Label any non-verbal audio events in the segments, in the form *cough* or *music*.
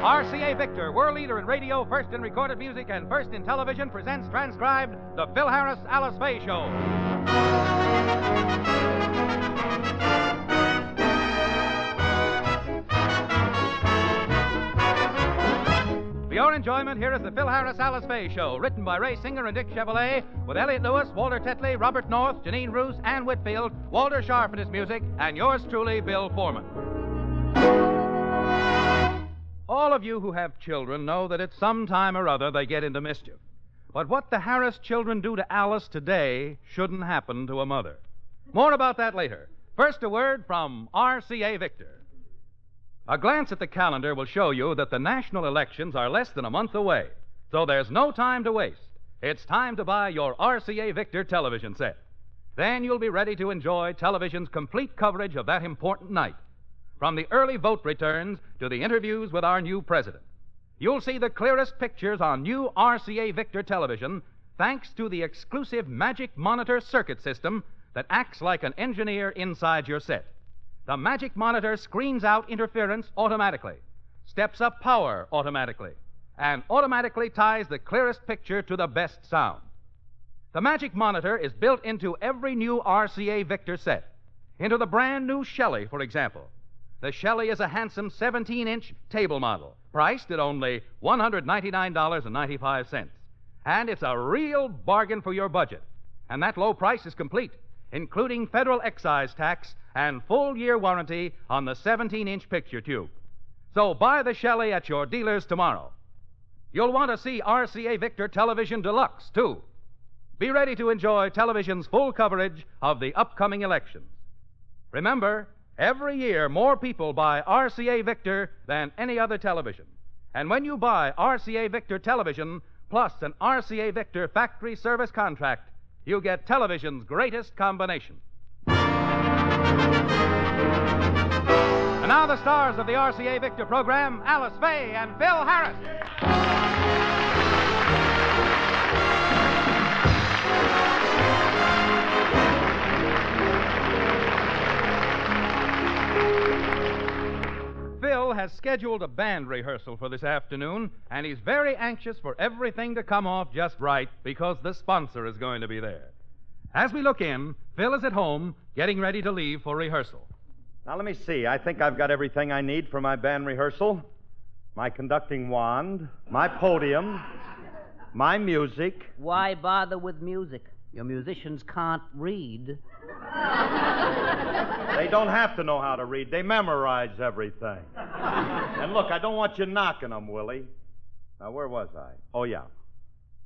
RCA Victor, world leader in radio, first in recorded music, and first in television, presents transcribed the Phil Harris Alice Faye Show. For your enjoyment, here is the Phil Harris Alice Faye Show, written by Ray Singer and Dick Chevillat, with Elliott Lewis, Walter Tetley, Robert North, Jeanine Roos, Anne Whitfield, Walter Scharf in his music, and yours truly, Bill Forman. All of you who have children know that at some time or other they get into mischief. But what the Harris children do to Alice today shouldn't happen to a mother. More about that later. First, a word from RCA Victor. A glance at the calendar will show you that the national elections are less than a month away. So there's no time to waste. It's time to buy your RCA Victor television set. Then you'll be ready to enjoy television's complete coverage of that important night. From the early vote returns to the interviews with our new president. You'll see the clearest pictures on new RCA Victor television thanks to the exclusive Magic Monitor circuit system that acts like an engineer inside your set. The Magic Monitor screens out interference automatically, steps up power automatically, and automatically ties the clearest picture to the best sound. The Magic Monitor is built into every new RCA Victor set, into the brand new Shelley, for example. The Shelley is a handsome 17 inch table model, priced at only $199.95. And it's a real bargain for your budget. And that low price is complete, including federal excise tax and full year warranty on the 17 inch picture tube. So buy the Shelley at your dealers tomorrow. You'll want to see RCA Victor Television Deluxe, too. Be ready to enjoy television's full coverage of the upcoming elections. Remember, every year more people buy RCA Victor than any other television. And when you buy RCA Victor television plus an RCA Victor factory service contract, you get television's greatest combination. And now the stars of the RCA Victor program, Alice Faye and Phil Harris. Phil has scheduled a band rehearsal for this afternoon, and he's very anxious for everything to come off just right because the sponsor is going to be there. As we look in, Phil is at home getting ready to leave for rehearsal. Now, let me see. I think I've got everything I need for my band rehearsal my conducting wand, my podium, my music. Why bother with music? Your musicians can't read. *laughs* They don't have to know how to read, they memorize everything. and look, I don't want you knocking them, Willie. Now, where was I? Oh, yeah.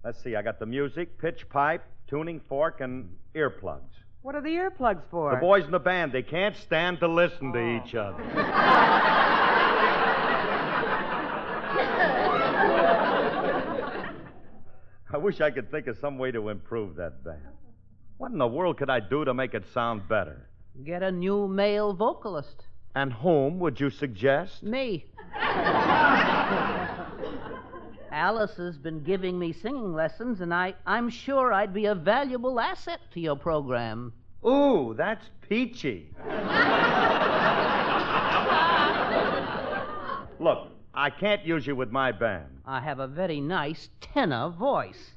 Let's see. I got the music, pitch pipe, tuning fork, and earplugs. What are the earplugs for? The boys in the band, they can't stand to listen to oh. each other. *laughs* I wish I could think of some way to improve that band. What in the world could I do to make it sound better? Get a new male vocalist. And whom would you suggest? Me. *laughs* Alice has been giving me singing lessons, and I, I'm sure I'd be a valuable asset to your program. Ooh, that's peachy. *laughs* Look, I can't use you with my band. I have a very nice tenor voice.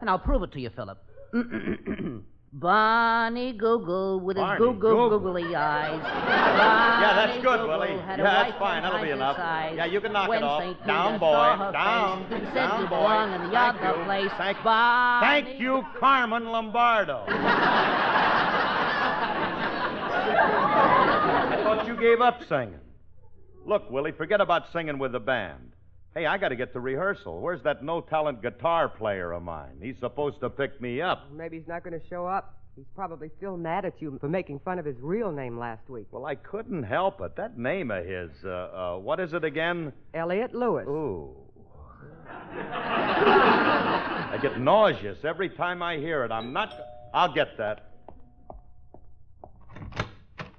And I'll prove it to you, Philip. *clears throat* Barney Google with his Barney Google Google. googly eyes. Yeah, that's good, Google Willie. Yeah, that's fine. That'll be enough. Yeah, you can knock it off. Peter Down, boy. Down. face, said Down, boy. belong in the Thank you. place. Thank- Barney Thank you, Carmen Lombardo. *laughs* I thought you gave up singing. Look, Willie, forget about singing with the band. Hey, I got to get to rehearsal. Where's that no talent guitar player of mine? He's supposed to pick me up. Maybe he's not going to show up. He's probably still mad at you for making fun of his real name last week. Well, I couldn't help it. That name of his, uh, uh, what is it again? Elliott Lewis. Ooh. I get nauseous every time I hear it. I'm not. I'll get that.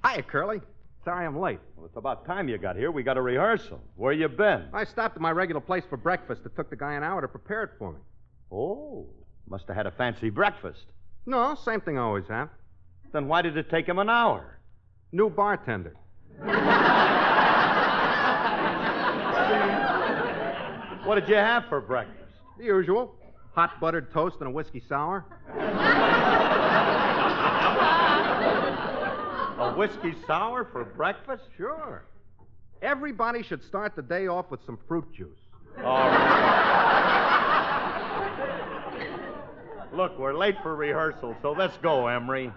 Hiya, Curly. Sorry I'm late. Well, it's about time you got here. We got a rehearsal. Where you been? I stopped at my regular place for breakfast. It took the guy an hour to prepare it for me. Oh, must have had a fancy breakfast. No, same thing I always have. Then why did it take him an hour? New bartender. *laughs* What did you have for breakfast? The usual. Hot buttered toast and a whiskey sour. *laughs* A whiskey sour for breakfast? Sure. Everybody should start the day off with some fruit juice. All right. Look, we're late for rehearsal, so let's go, Emery.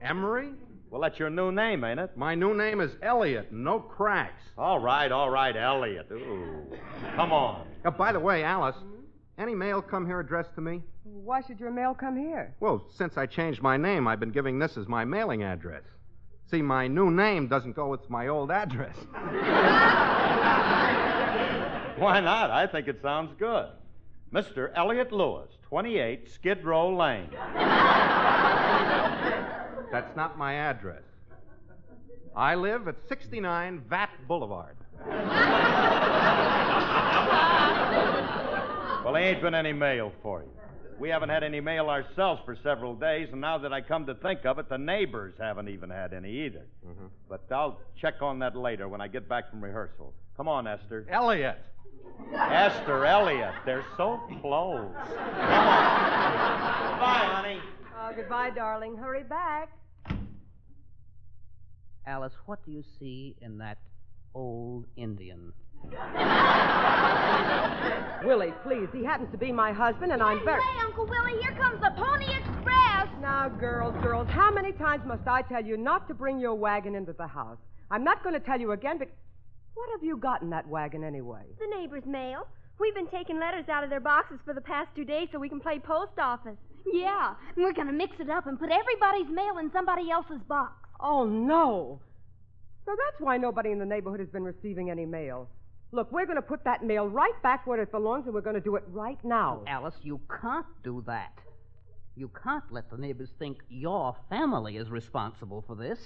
Emery? Well, that's your new name, ain't it? My new name is Elliott, no cracks. All right, all right, Elliott. Ooh. Come on. Oh, by the way, Alice, any mail come here addressed to me? Why should your mail come here? Well, since I changed my name, I've been giving this as my mailing address. See, my new name doesn't go with my old address. *laughs* Why not? I think it sounds good. Mr. Elliott Lewis, 28 Skid Row Lane. That's not my address. I live at 69 Vat Boulevard. Well, there ain't been any mail for you. We haven't had any mail ourselves for several days, and now that I come to think of it, the neighbors haven't even had any either. Mm-hmm. But I'll check on that later when I get back from rehearsal. Come on, Esther. Elliott. Esther, Elliott, they're so close. Come on. Bye, honey. Oh, goodbye, darling. Hurry back. Alice, what do you see in that old Indian? *laughs* Willie, please. He happens to be my husband, and I'm very. Hey, Uncle Willie, here comes the Pony Express. Now, girls, girls, how many times must I tell you not to bring your wagon into the house? I'm not going to tell you again, but what have you got in that wagon anyway? The neighbor's mail. We've been taking letters out of their boxes for the past two days so we can play post office. Yeah, and we're going to mix it up and put everybody's mail in somebody else's box. Oh, no. So that's why nobody in the neighborhood has been receiving any mail. Look, we're going to put that mail right back where it belongs, and we're going to do it right now. Alice, you can't do that. You can't let the neighbors think your family is responsible for this.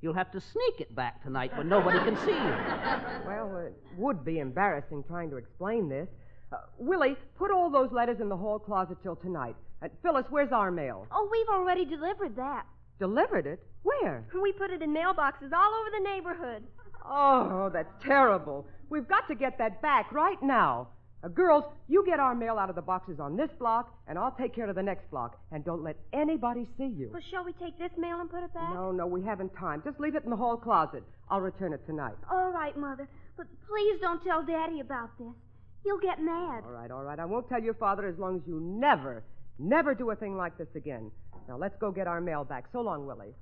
You'll have to sneak it back tonight when nobody can see you. *laughs* Well, it would be embarrassing trying to explain this. Uh, Willie, put all those letters in the hall closet till tonight. Uh, Phyllis, where's our mail? Oh, we've already delivered that. Delivered it? Where? We put it in mailboxes all over the neighborhood. Oh, that's terrible. We've got to get that back right now. Uh, girls, you get our mail out of the boxes on this block, and I'll take care of the next block. And don't let anybody see you. Well, shall we take this mail and put it back? No, no, we haven't time. Just leave it in the hall closet. I'll return it tonight. All right, Mother. But please don't tell Daddy about this. He'll get mad. All right, all right. I won't tell your father as long as you never, never do a thing like this again. Now, let's go get our mail back. So long, Willie.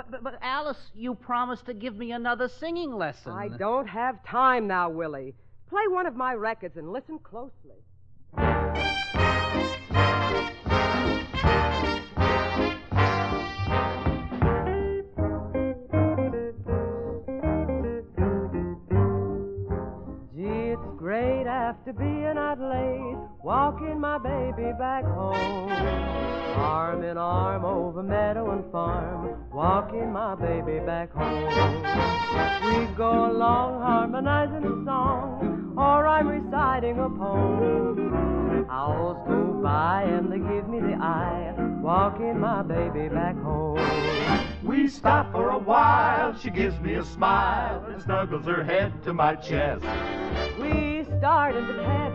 But, but, but Alice, you promised to give me another singing lesson. I don't have time now, Willie. Play one of my records and listen closely. Gee, it's great after being out late, walking my baby back home. Arm in arm over meadow and farm, walking my baby back home. We go along harmonizing a song, or I'm reciting a poem. Owls go by and they give me the eye, walking my baby back home. We stop for a while, she gives me a smile and snuggles her head to my chest. We start in the and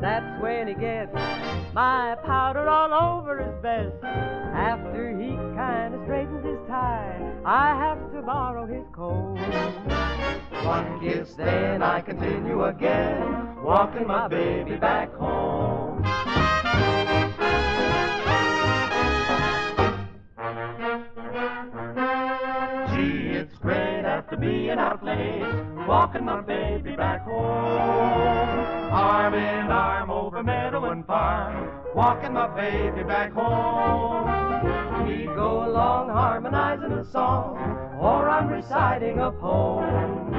that's when he gets my powder all over his vest. After he kind of straightens his tie, I have to borrow his coat. One kiss, then I continue again, walking my baby back home. Gee, it's great after being out late, walking my baby back home. Walking my baby back home. We go along harmonizing a song, or I'm reciting a poem.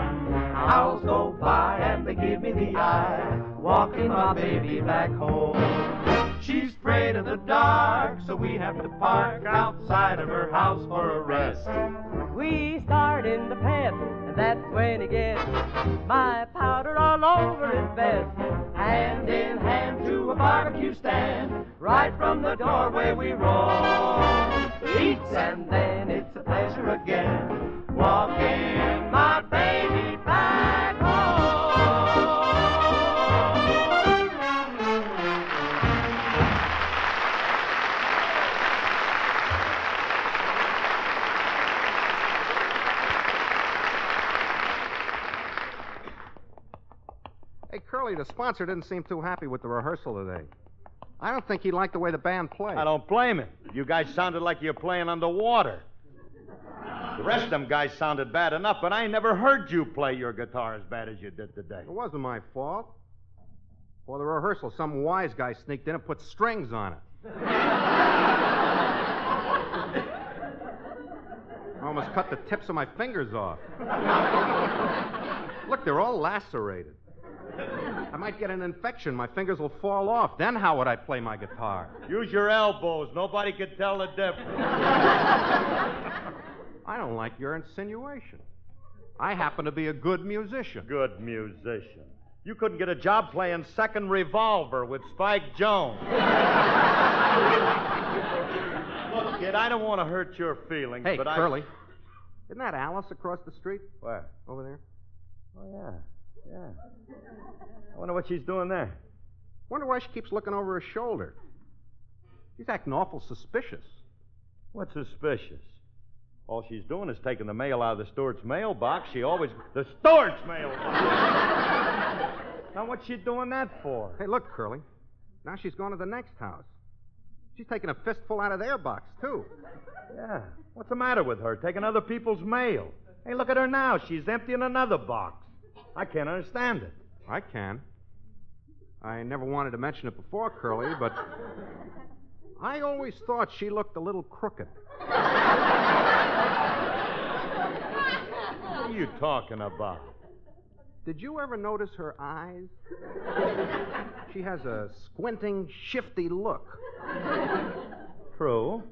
Owls go by and they give me the eye, walking my baby back home. She's afraid of the dark, so we have to park outside of her house for a rest. We start in the pet, and that's when he gets my powder all over his vest. Hand in hand to a barbecue stand, right from the doorway we roll. Eats and then it's a pleasure again, walking Curly, the sponsor didn't seem too happy with the rehearsal today. I don't think he liked the way the band played. I don't blame him. You guys sounded like you're playing underwater. The rest of them guys sounded bad enough, but I never heard you play your guitar as bad as you did today. It wasn't my fault. For the rehearsal, some wise guy sneaked in and put strings on it. I almost cut the tips of my fingers off. Look, they're all lacerated. I might get an infection. My fingers will fall off. Then how would I play my guitar? Use your elbows. Nobody could tell the difference. I don't like your insinuation. I happen to be a good musician. Good musician. You couldn't get a job playing second revolver with Spike Jones. Look, kid, I don't want to hurt your feelings, Hey, but I. Curly. Isn't that Alice across the street? Where? Over there? Oh, yeah. Yeah. I wonder what she's doing there. Wonder why she keeps looking over her shoulder. She's acting awful suspicious. What's suspicious? All she's doing is taking the mail out of the steward's mailbox. She always. The steward's mailbox! *laughs* now, what's she doing that for? Hey, look, Curly. Now she's going to the next house. She's taking a fistful out of their box, too. Yeah. What's the matter with her? Taking other people's mail. Hey, look at her now. She's emptying another box. I can't understand it. I can. I never wanted to mention it before, Curly, but I always thought she looked a little crooked. What are you talking about? Did you ever notice her eyes? She has a squinting, shifty look. True.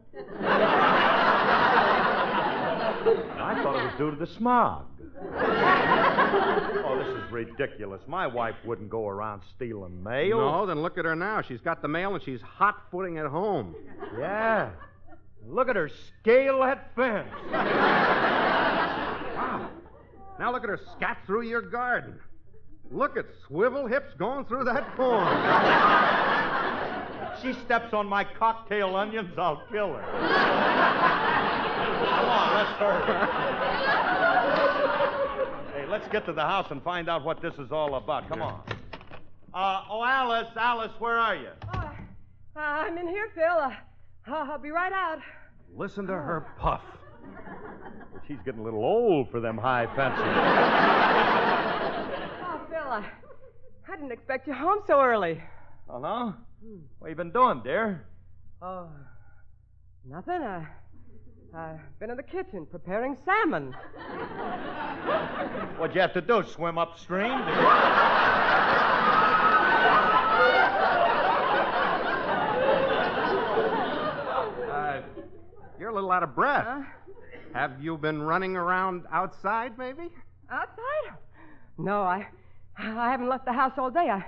I thought it was due to the smog. *laughs* Oh, this is ridiculous. My wife wouldn't go around stealing mail. No, then look at her now. She's got the mail and she's hot footing it home. Yeah. Look at her scale that fence. Wow. Now look at her scat through your garden. Look at swivel hips going through that form. She steps on my cocktail onions, I'll kill her. *laughs* Come on, let's hurry. Let's get to the house and find out what this is all about. Come on. Uh, oh, Alice, Alice, where are you? Oh, uh, I'm in here, Phil. Uh, I'll, I'll be right out. Listen to her puff. She's getting a little old for them high fences. Oh, Phil, I, I didn't expect you home so early. Oh, no? What you been doing, dear? Oh, nothing. I, I've been in the kitchen preparing salmon. *laughs* What'd you have to do? Swim upstream? Uh, you're a little out of breath. Huh? Have you been running around outside, maybe? Outside? No, I, I haven't left the house all day. I,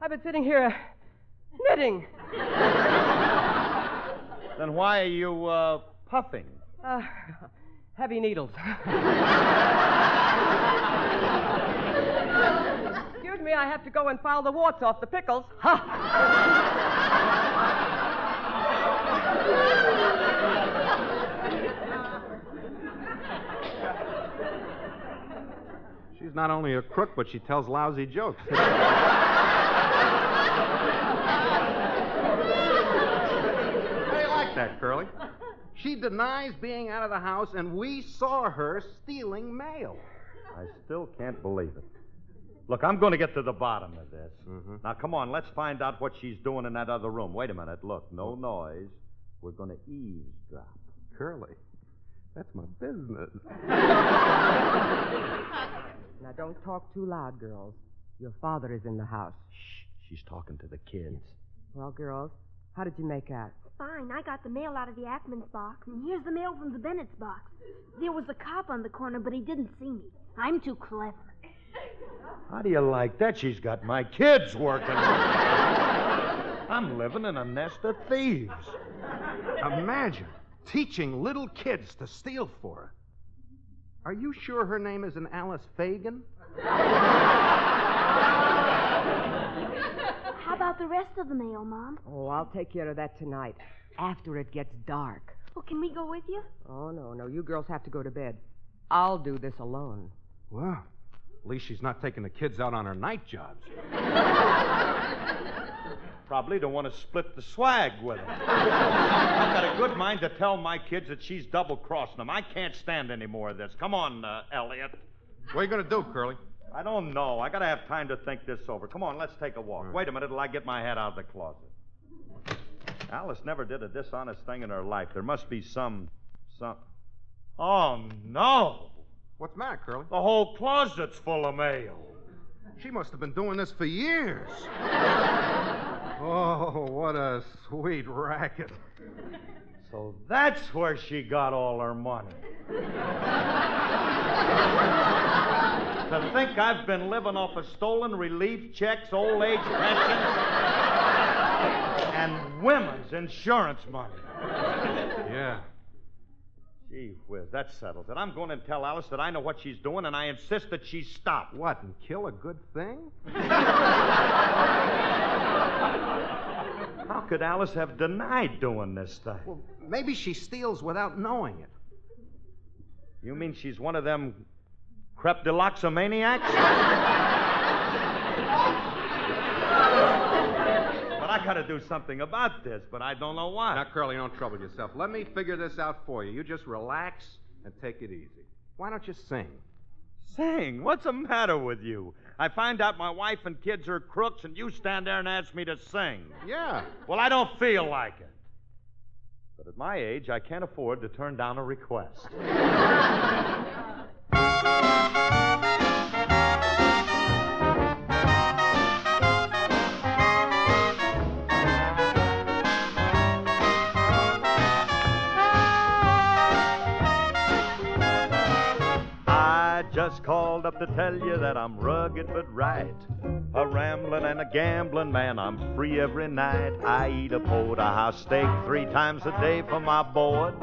I've been sitting here uh, knitting. *laughs* then why are you, uh, puffing? Uh, heavy needles. Excuse me, I have to go and file the warts off the pickles. Ha! She's not only a crook, but she tells lousy jokes. *laughs* I like that, Curly. *laughs* She denies being out of the house, and we saw her stealing mail. I still can't believe it. Look, I'm going to get to the bottom of this. Mhm. Now, come on, let's find out what she's doing in that other room. Wait a minute. Look, no noise. We're going to eavesdrop. Curly, that's my business. *laughs* Now, don't talk too loud, girls. Your father is in the house. Shh. She's talking to the kids. Well, girls, how did you make out? Fine, I got the mail out of the Ackman's box, and here's the mail from the Bennett's box. There was a cop on the corner, but he didn't see me. I'm too clever. How do you like that? She's got my kids working. I'm living in a nest of thieves. Imagine teaching little kids to steal for her. Are you sure her name isn't Alice Fagin? How about the rest of the mail, Mom? Oh, I'll take care of that tonight, after it gets dark. Oh, can we go with you? Oh, no, no. You girls have to go to bed. I'll do this alone. Well, At least she's not taking the kids out on her night jobs. *laughs* Probably don't want to split the swag with her. I've got a good mind to tell my kids that she's double crossing them. I can't stand any more of this. Come on, uh, Elliott. What are you going to do, Curly? I don't know. I gotta have time to think this over. Come on, let's take a walk. Wait a minute till I get my head out of the closet. Alice never did a dishonest thing in her life. There must be some. some. Oh, no! What's the matter, Curly? The whole closet's full of mail. She must have been doing this for years. *laughs* oh, what a sweet racket. So that's where she got all her money. *laughs* to think I've been living off of stolen relief checks, old age pensions, and women's insurance money. Yeah. Gee whiz, that settles it. I'm going to tell Alice that I know what she's doing, and I insist that she stop. What, and kill a good thing? How could Alice have denied doing this thing? Well, maybe she steals without knowing it. You mean she's one of them crepdeloxomaniacs? but I gotta do something about this, but I don't know why. Now, Curly, don't trouble yourself. Let me figure this out for you. You just relax and take it easy. Why don't you sing? Sing? What's the matter with you? I find out my wife and kids are crooks, and you stand there and ask me to sing. Yeah. Well, I don't feel like it. But at my age, I can't afford to turn down a request. *laughs* I just called up to tell you that I'm rugged but right. A ramblin' and a gambling man, I'm free every night. I eat a porterhouse steak three times a day for my board.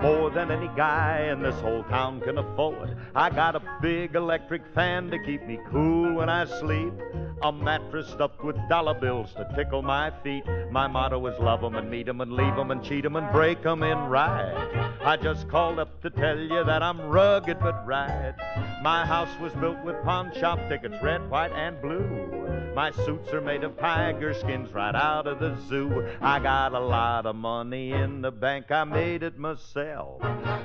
More than any guy in this whole town can afford. I got a big electric fan to keep me cool when I sleep. A mattress stuffed with dollar bills to tickle my feet. My motto is love 'em and meet 'em and leave 'em and cheat 'em and break 'em in right. I just called up to tell you that I'm rugged but right. My house was built with pawn shop tickets, red, white, and blue. My suits are made of tiger skins right out of the zoo. I got a lot of money in the bank, I made it myself.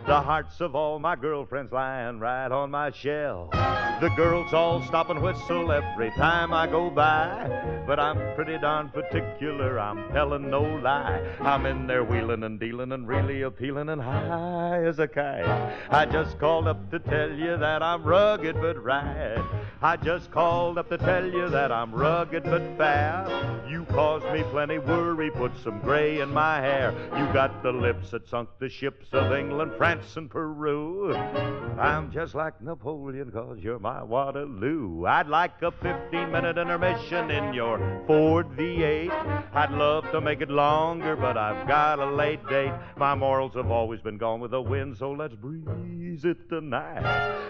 The hearts of all my girlfriends lying right on my shelf. The girls all stop and whistle every time I go by. But I'm pretty darn particular, I'm telling no lie. I'm in there wheeling and dealing and really appealing and high as a kite. I just called up to tell you that I'm rugged but right. I just called up to tell you that I'm rugged but fair. You caused me plenty worry, put some gray in my hair. You got the lips that sunk the ships of England, France, and Peru. I'm just like Napoleon, cause you're my Waterloo. I'd like a 15 minute intermission in your Ford V8. I'd love to make it longer, but I've got a late date. My morals have always been gone with the wind, so let's breeze it tonight.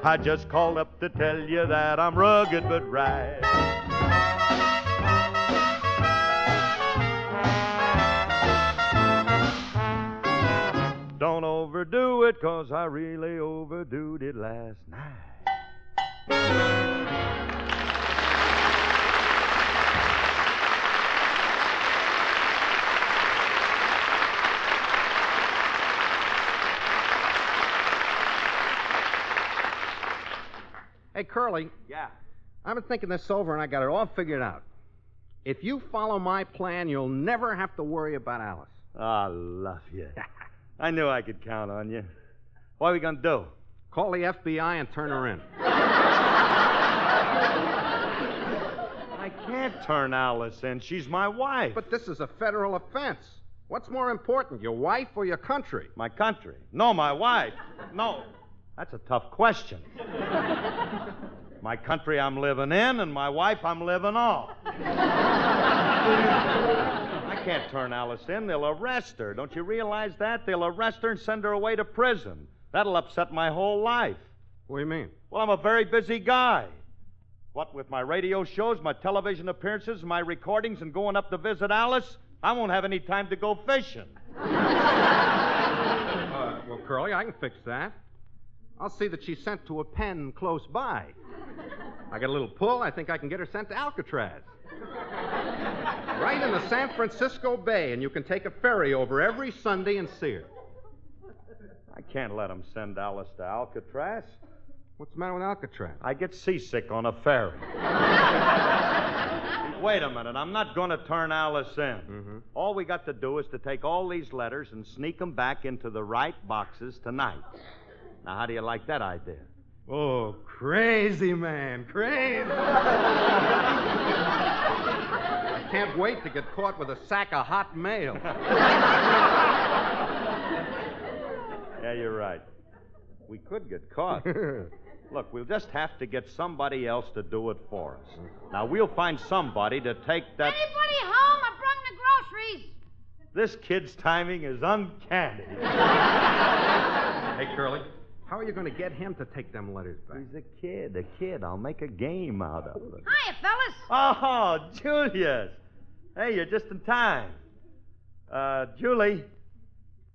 I just called up to tell you that I'm rugged but right. Overdo it, cause I really overdoed it last night. Hey, Curly, Yeah. I've been thinking this over and I got it all figured out. If you follow my plan, you'll never have to worry about Alice. I love you. *laughs* I knew I could count on you. What are we going to do? Call the FBI and turn her in. I can't turn Alice in. She's my wife. But this is a federal offense. What's more important, your wife or your country? My country. No, my wife. No. That's a tough question. my country I'm living in, and my wife I'm living off. I can't turn Alice in. They'll arrest her. Don't you realize that? They'll arrest her and send her away to prison. That'll upset my whole life. What do you mean? Well, I'm a very busy guy. What with my radio shows, my television appearances, my recordings, and going up to visit Alice, I won't have any time to go fishing. *laughs* Uh, well, Curly, I can fix that. I'll see that she's sent to a pen close by. I got a little pull. I think I can get her sent to Alcatraz. Right in the San Francisco Bay, and you can take a ferry over every Sunday and see her. I can't let them send Alice to Alcatraz. What's the matter with Alcatraz? I get seasick on a ferry. Wait a minute. I'm not going to turn Alice in. Mhm. All we got to do is to take all these letters and sneak them back into the right boxes tonight. Now, how do you like that idea? Oh, crazy man, crazy. I can't wait to get caught with a sack of hot mail. Yeah, you're right. We could get caught. Look, we'll just have to get somebody else to do it for us. Now, we'll find somebody to take that. Anybody home? I brung the groceries. This kid's timing is uncanny. hey, Curly, how are you going to get him to take them letters back? He's a kid, a kid. I'll make a game out of it. Hiya, fellas. Oh, Julius. Hey, you're just in time. Uh, Julie,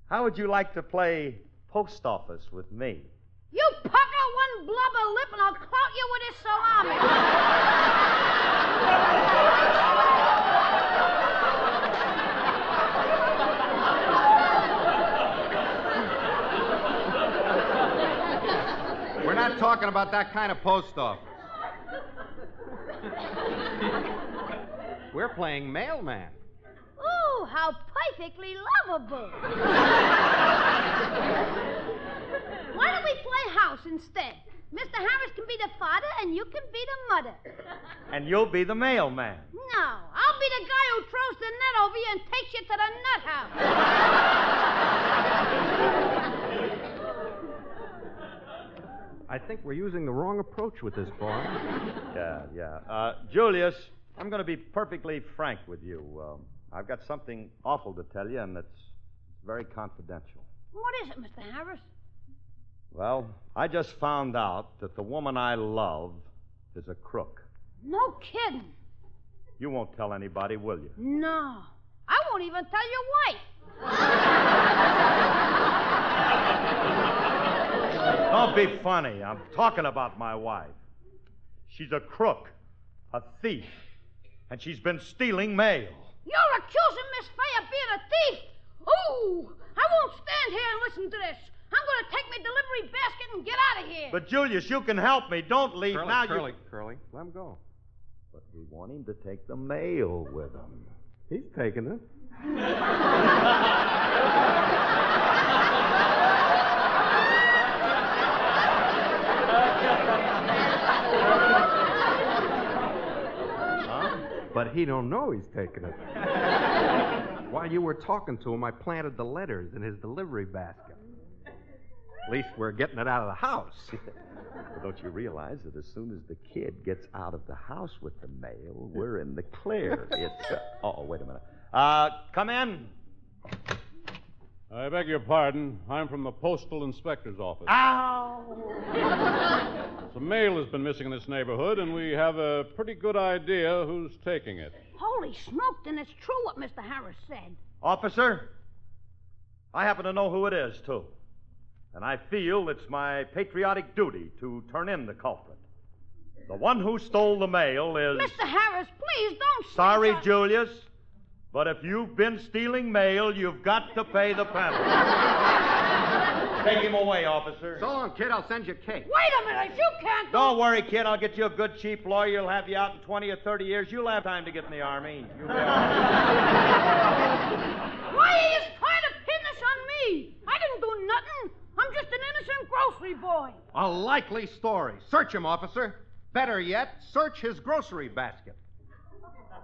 how would you like to play post office with me? You pucker one blubber lip and I'll clout you with this salami. *laughs* We're not talking about that kind of post office. *laughs* We're playing mailman. Ooh, how perfectly lovable. *laughs* Why don't we play house instead? Mr. Harris can be the father and you can be the mother. And you'll be the mailman. No, I'll be the guy who throws the net over you and takes you to the nut house. *laughs* I think we're using the wrong approach with this boy. *laughs* Yeah, yeah. Uh, Julius, I'm going to be perfectly frank with you. Um, I've got something awful to tell you, and it's very confidential. What is it, Mr. Harris? Well, I just found out that the woman I love is a crook. No kidding. You won't tell anybody, will you? No. I won't even tell your wife. *laughs* Don't be funny. I'm talking about my wife. She's a crook, a thief, and she's been stealing mail. You're accusing Miss Faye of being a thief. Ooh, I won't stand here and listen to this. I'm going to take my delivery basket and get out of here. But, Julius, you can help me. Don't leave Curly, now. Curly, You... Curly, let him go. But we want him to take the mail with him. He's taking it. *laughs* Huh? But he don't know he's taking it. *laughs* While you were talking to him, I planted the letters in his delivery basket. At least we're getting it out of the house. *laughs* But don't you realize that as soon as the kid gets out of the house with the mail, we're in the clear? *laughs* It's. Uh... Oh, wait a minute. Uh, come in. I beg your pardon. I'm from the Postal Inspector's Office. Ow! Some mail has been missing in this neighborhood, and we have a pretty good idea who's taking it. Holy smoke, then it's true what Mr. Harris said. Officer, I happen to know who it is, too. And I feel it's my patriotic duty to turn in the culprit. The one who stole the mail is. Mr. Harris, please don't Sorry. Julius, but if you've been stealing mail, you've got to pay the penalty. *laughs* Take him away, officer. So long, kid. I'll send you cake. Wait a minute, you can't. Don't worry, kid. I'll get you a good, cheap lawyer. You'll have you out in 20 or 30 years. You'll have time to get in the Army. You'll be all right. *laughs* Why are you trying to pin this on me? I didn't do nothing. I'm just an innocent grocery boy. A likely story. Search him, officer. Better yet, search his grocery basket.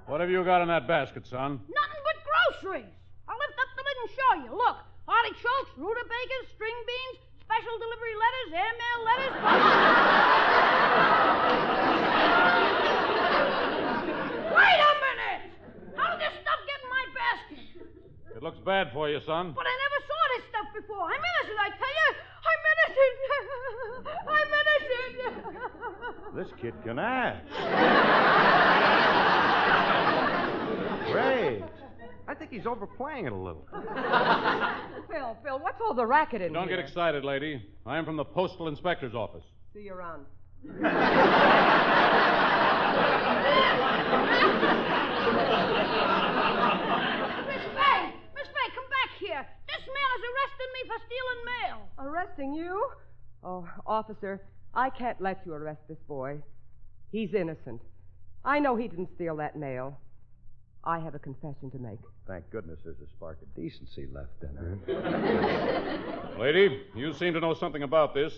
What have you got in that basket, son? Nothing but groceries. I'll lift up the lid and show you. Look, artichokes, rutabagas, string beans, special delivery letters, airmail letters. *laughs* Wait a minute! How did this stuff get in my basket? It looks bad for you, son. But I never saw this stuff before. I'm innocent, I tell you. I'm innocent. *laughs* I'm innocent. This kid can act. *laughs* Great. *laughs* I think he's overplaying it a little. *laughs* Phil, Phil, what's all the racket in Don't here? get excited, lady. I'm from the Postal Inspector's Office. See you around. *laughs* Miss May! Miss May, come back here. This man is arresting me for stealing mail. Arresting you? Oh, officer, I can't let you arrest this boy. He's innocent. I know he didn't steal that mail. I have a confession to make. Thank goodness there's a spark of decency left in her. *laughs* Lady, you seem to know something about this.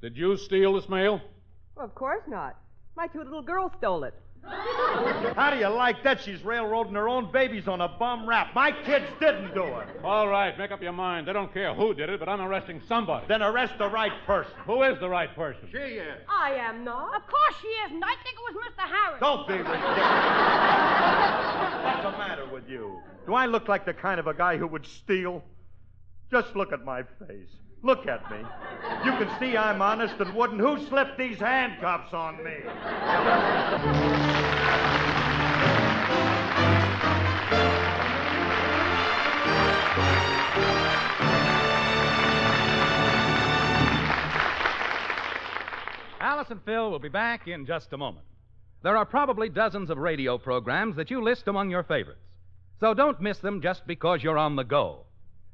Did you steal this mail? Well, of course not. My two little girls stole it. *laughs* How do you like that? She's railroading her own babies on a bum rap. My kids didn't do it. All right, make up your mind. They don't care who did it, but I'm arresting somebody. Then arrest the right person. Who is the right person? She is. I am not. Of course she isn't. I think it was Mr. Harris. Don't be ridiculous. What's the matter with you? Do I look like the kind of a guy who would steal? Just look at my face. Look at me. You can see I'm honest and wouldn't. Who slipped these handcuffs on me? Alice and Phil will be back in just a moment. There are probably dozens of radio programs that you list among your favorites. So don't miss them just because you're on the go.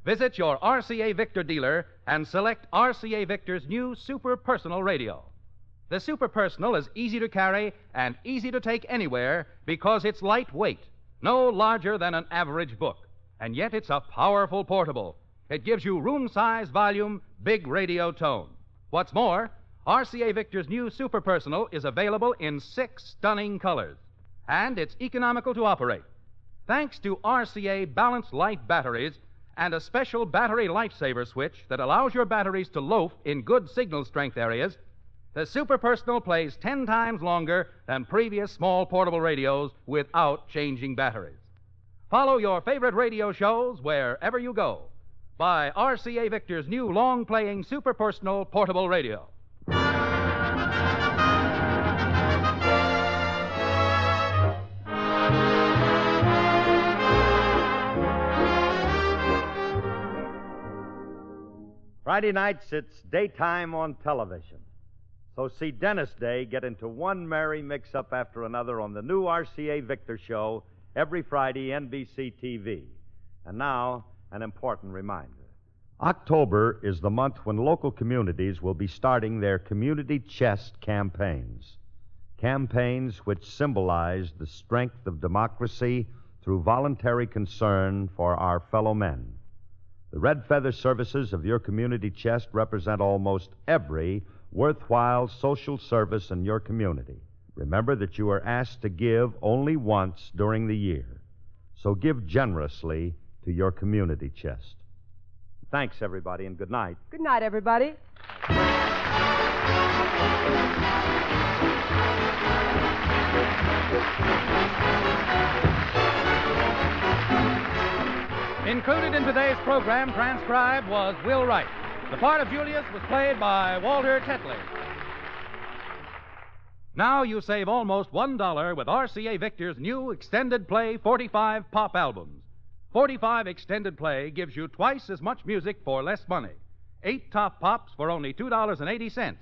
Visit your RCA Victor dealer and select RCA Victor's new Super Personal radio. The Super Personal is easy to carry and easy to take anywhere because it's lightweight, no larger than an average book. And yet it's a powerful portable. It gives you room size volume, big radio tone. What's more, RCA Victor's new Super Personal is available in six stunning colors, and it's economical to operate. Thanks to RCA Balanced Light batteries and a special battery lifesaver switch that allows your batteries to loaf in good signal strength areas, the Super Personal plays 10 times longer than previous small portable radios without changing batteries. Follow your favorite radio shows wherever you go. Buy RCA Victor's new long playing Super Personal portable radio. Friday nights, it's daytime on television. So see Dennis Day get into one merry mix up after another on the new RCA Victor show every Friday, NBC TV. And now, an important reminder. October is the month when local communities will be starting their community chest campaigns. Campaigns which symbolize the strength of democracy through voluntary concern for our fellow men. The Red Feather services of your community chest represent almost every worthwhile social service in your community. Remember that you are asked to give only once during the year. So give generously to your community chest. Thanks, everybody, and good night. Good night, everybody. Included in today's program, transcribed, was Will Wright. The part of Julius was played by Walter Tetley. Now you save almost $1 with RCA Victor's new extended play 45 pop albums. 45 extended play gives you twice as much music for less money. Eight top pops for only $2.80.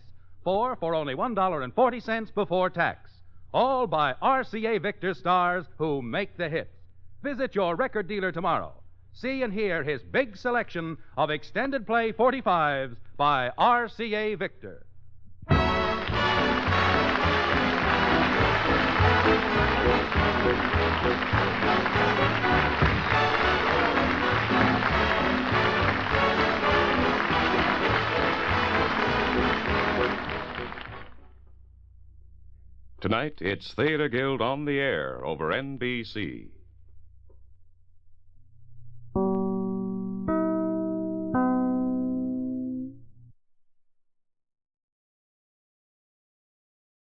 Four for only $1.40 before tax. All by RCA Victor stars who make the hits. Visit your record dealer tomorrow. See and hear his big selection of extended play 45s by RCA Victor. Tonight, it's Theater Guild on the Air over NBC.